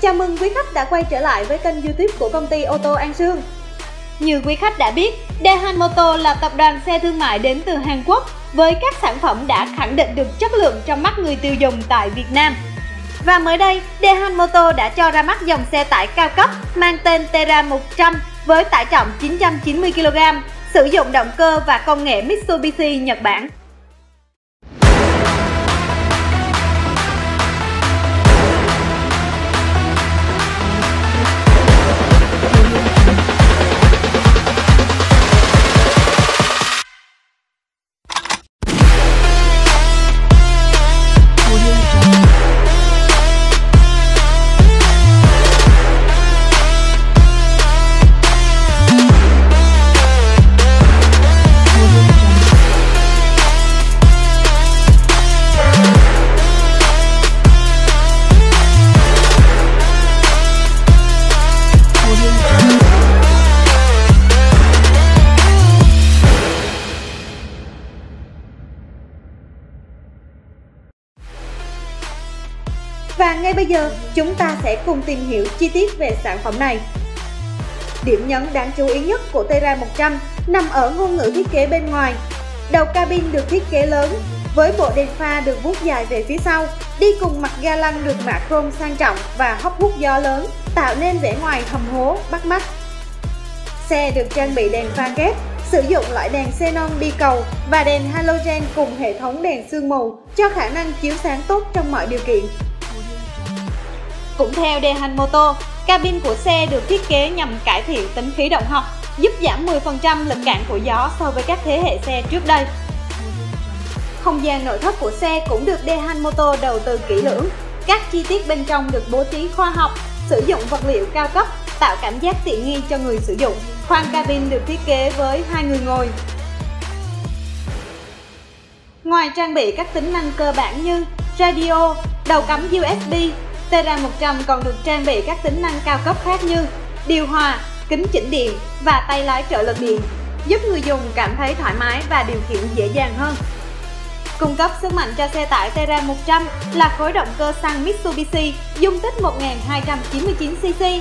Chào mừng quý khách đã quay trở lại với kênh youtube của công ty ô tô An Sương. Như quý khách đã biết, Daehan Motor là tập đoàn xe thương mại đến từ Hàn Quốc với các sản phẩm đã khẳng định được chất lượng trong mắt người tiêu dùng tại Việt Nam. Và mới đây, Daehan Motor đã cho ra mắt dòng xe tải cao cấp mang tên Terra 100 với tải trọng 990 kg, sử dụng động cơ và công nghệ Mitsubishi Nhật Bản. Và ngay bây giờ, chúng ta sẽ cùng tìm hiểu chi tiết về sản phẩm này. Điểm nhấn đáng chú ý nhất của Terra 100 nằm ở ngôn ngữ thiết kế bên ngoài. Đầu cabin được thiết kế lớn, với bộ đèn pha được vuốt dài về phía sau, đi cùng mặt ga lăng được mạ chrome sang trọng và hốc hút gió lớn, tạo nên vẻ ngoài hầm hố, bắt mắt. Xe được trang bị đèn pha kép, sử dụng loại đèn xenon đi cầu và đèn halogen cùng hệ thống đèn sương mù cho khả năng chiếu sáng tốt trong mọi điều kiện. Cũng theo Dehan Moto, cabin của xe được thiết kế nhằm cải thiện tính khí động học, giúp giảm 10% lực cản của gió so với các thế hệ xe trước đây. Không gian nội thất của xe cũng được Dehan Moto đầu tư kỹ lưỡng. Các chi tiết bên trong được bố trí khoa học, sử dụng vật liệu cao cấp, tạo cảm giác tiện nghi cho người sử dụng. Khoang cabin được thiết kế với hai người ngồi. Ngoài trang bị các tính năng cơ bản như radio, đầu cắm USB, Terra 100 còn được trang bị các tính năng cao cấp khác như điều hòa, kính chỉnh điện và tay lái trợ lực điện, giúp người dùng cảm thấy thoải mái và điều khiển dễ dàng hơn. Cung cấp sức mạnh cho xe tải Terra 100 là khối động cơ xăng Mitsubishi dung tích 1299cc,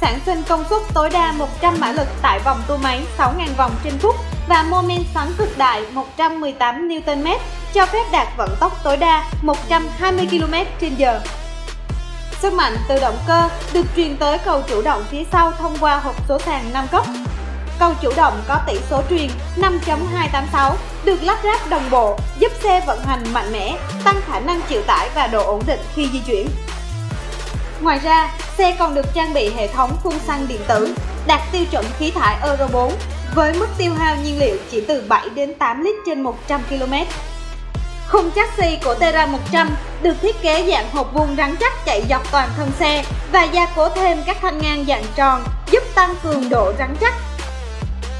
sản sinh công suất tối đa 100 mã lực tại vòng tua máy 6.000 vòng trên phút và mô men xoắn cực đại 118 Nm cho phép đạt vận tốc tối đa 120 km/h. Sức mạnh từ động cơ được truyền tới cầu chủ động phía sau thông qua hộp số sàn 5 cấp. Cầu chủ động có tỷ số truyền 5.286 được lắp ráp đồng bộ giúp xe vận hành mạnh mẽ, tăng khả năng chịu tải và độ ổn định khi di chuyển. Ngoài ra, xe còn được trang bị hệ thống phun xăng điện tử đạt tiêu chuẩn khí thải Euro 4 với mức tiêu hao nhiên liệu chỉ từ 7 đến 8 lít trên 100 km. Khung chassis của Terra 100 được thiết kế dạng hộp vuông rắn chắc chạy dọc toàn thân xe và gia cố thêm các thanh ngang dạng tròn giúp tăng cường độ rắn chắc.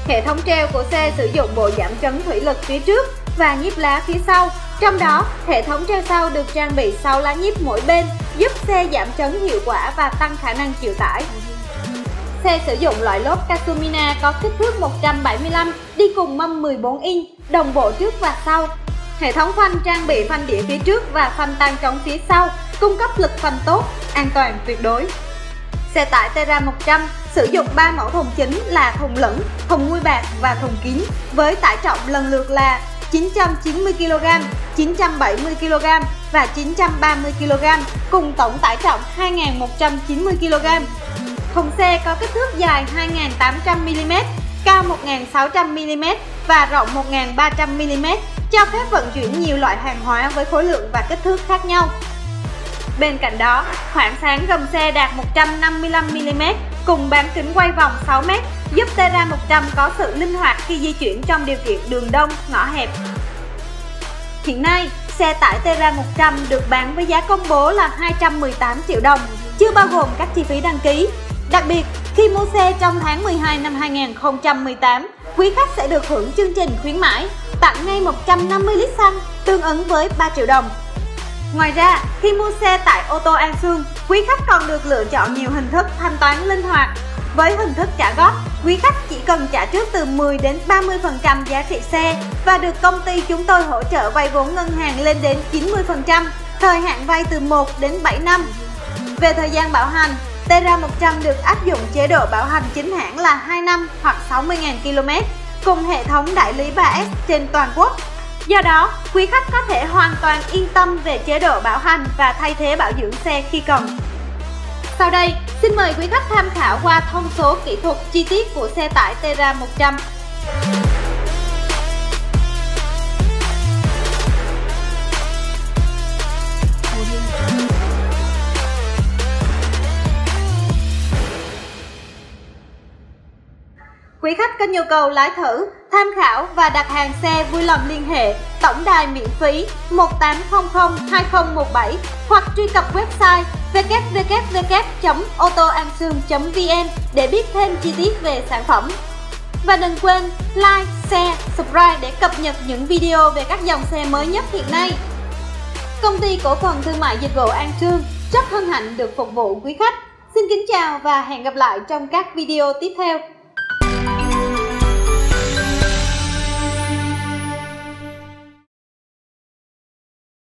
Hệ thống treo của xe sử dụng bộ giảm chấn thủy lực phía trước và nhíp lá phía sau. Trong đó, hệ thống treo sau được trang bị 6 lá nhíp mỗi bên giúp xe giảm chấn hiệu quả và tăng khả năng chịu tải. Xe sử dụng loại lốp Kasumina có kích thước 175 đi cùng mâm 14 inch, đồng bộ trước và sau Hệ thống phanh trang bị phanh đĩa phía trước và phanh tan trống phía sau, cung cấp lực phanh tốt, an toàn tuyệt đối. Xe tải Terra 100 sử dụng 3 mẫu thùng chính là thùng lửng, thùng nguôi bạc và thùng kín với tải trọng lần lượt là 990 kg, 970 kg và 930 kg cùng tổng tải trọng 2190 kg. Thùng xe có kích thước dài 2800 mm, cao 1.600 mm và rộng 1.300 mm, cho phép vận chuyển nhiều loại hàng hóa với khối lượng và kích thước khác nhau. Bên cạnh đó, khoảng sáng gầm xe đạt 155mm cùng bán kính quay vòng 6m giúp Terra 100 có sự linh hoạt khi di chuyển trong điều kiện đường đông, ngõ hẹp. Hiện nay, xe tải Terra 100 được bán với giá công bố là 218 triệu đồng, chưa bao gồm các chi phí đăng ký. Đặc biệt, khi mua xe trong tháng 12 năm 2018, quý khách sẽ được hưởng chương trình khuyến mãi tặng ngay 150 lít xăng tương ứng với 3 triệu đồng. Ngoài ra, khi mua xe tại ô tô An Sương, quý khách còn được lựa chọn nhiều hình thức thanh toán linh hoạt. Với hình thức trả góp, quý khách chỉ cần trả trước từ 10 đến 30% giá trị xe và được công ty chúng tôi hỗ trợ vay vốn ngân hàng lên đến 90%, thời hạn vay từ 1 đến 7 năm. Về thời gian bảo hành, Terra 100 được áp dụng chế độ bảo hành chính hãng là 2 năm hoặc 60.000 km cùng hệ thống đại lý 3S trên toàn quốc. Do đó, quý khách có thể hoàn toàn yên tâm về chế độ bảo hành và thay thế bảo dưỡng xe khi cần. Sau đây, xin mời quý khách tham khảo qua thông số kỹ thuật chi tiết của xe tải Terra 100. Quý khách có nhu cầu lái thử, tham khảo và đặt hàng xe vui lòng liên hệ tổng đài miễn phí 1800 2017 hoặc truy cập website www.otoamsương.vn để biết thêm chi tiết về sản phẩm. Và đừng quên like, share, subscribe để cập nhật những video về các dòng xe mới nhất hiện nay. Công ty cổ phần thương mại dịch vụ An Sương rất hân hạnh được phục vụ quý khách. Xin kính chào và hẹn gặp lại trong các video tiếp theo.